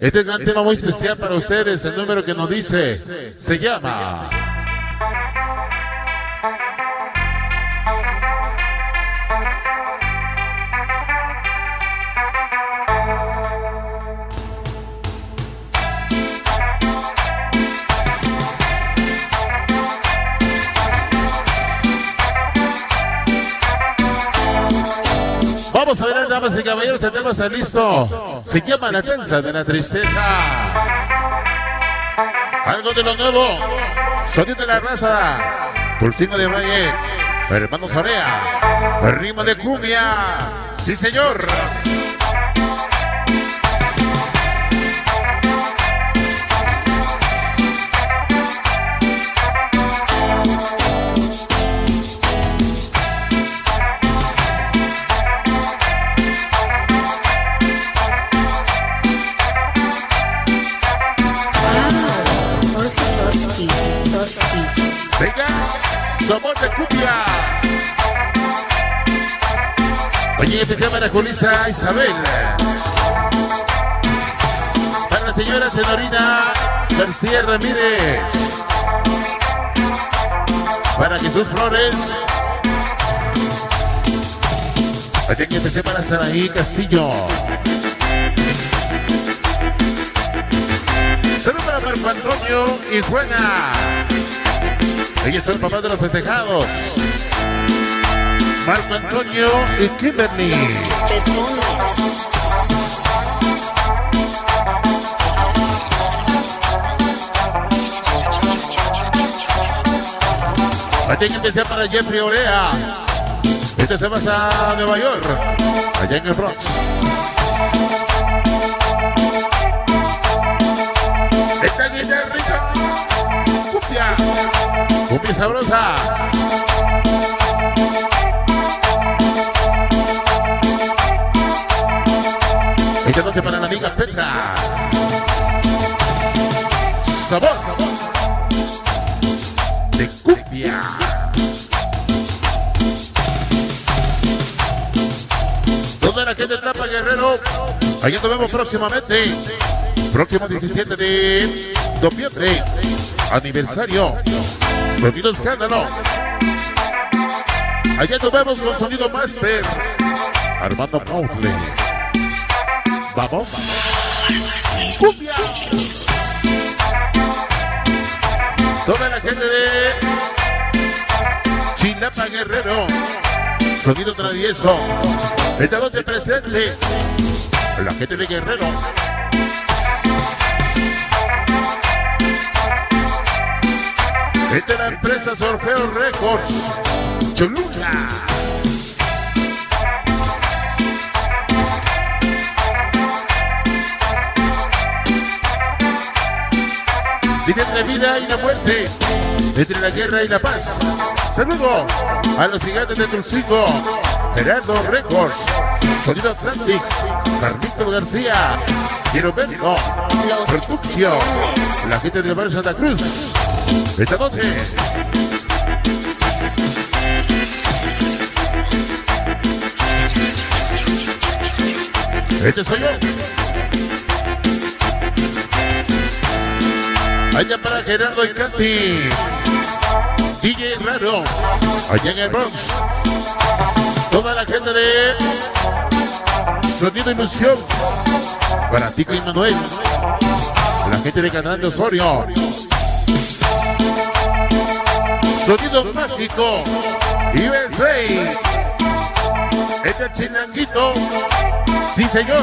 Este es un tema muy especial para ustedes. El número que nos dice se llama. Vamos a ver, damas y caballeros, tema está listo. Se llama La danza de la tristeza. Algo de lo nuevo. Sonido de la raza. Pulsino de Valle. Hermano Sorea. Ritmo de cumbia. Sí, señor. Sabor de cumbia. Oye, tema la Julisa Isabel. Para la señora Senorina García Ramírez. Para Jesús Flores. Oye, que para Saraí Castillo. Saludos para Marco Antonio y Juana. Ellos son papás de los festejados. Marco Antonio y Kimberly. Allá en especial para Jeffrey Orea. Este se va a Nueva York. Allá en el Bronx. Sabrosa. Esta noche para la amiga Petra. Sabor. De cumbia. Toda la gente de Trapa Guerrero. Allá nos vemos próximamente. Próximo 17 de noviembre. Aniversario. Sonido escándalo. Allá nos vemos con Sonido Master. Armando Mautle. Vamos. Cumbia. Toda la gente de Chilapa Guerrero. Sonido travieso. Esta noche presente. La gente de Guerrero. Es la empresa Sorfeo Records. Cholula. Dice entre vida y la muerte, entre la guerra y la paz. Saludo a los gigantes de Tulcingo, Gerardo Records, Sonido Atlantics, Carlito García, Quiero verlo, Producción, la gente del barrio Santa Cruz. Esta noche. Este soy yo. Allá para Gerardo y Katy. DJ Raro. Allá en el Bronx. Toda la gente de Sonido Ilusión. Para Tico y Manuel. La gente de Canal de Osorio. Sonido mágico. USA. Este chinanguito. Sí, señor.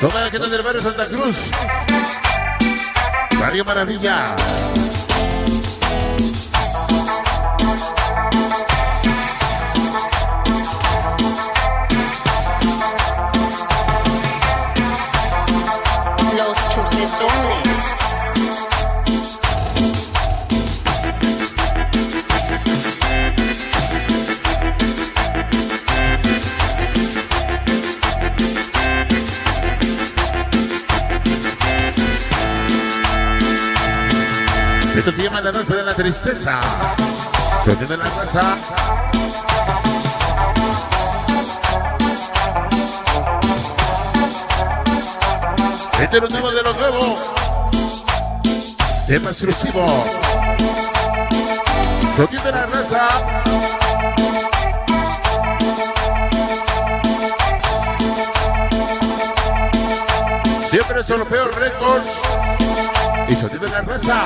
Toda la gente del barrio Santa Cruz. Barrio Maravillas. Esto se llama la danza de la tristeza. Sonido de la raza. Este es lo nuevo de los nuevos. Tema exclusivo. Sonido de la raza. Siempre son los peores récords. Y sonido de la raza.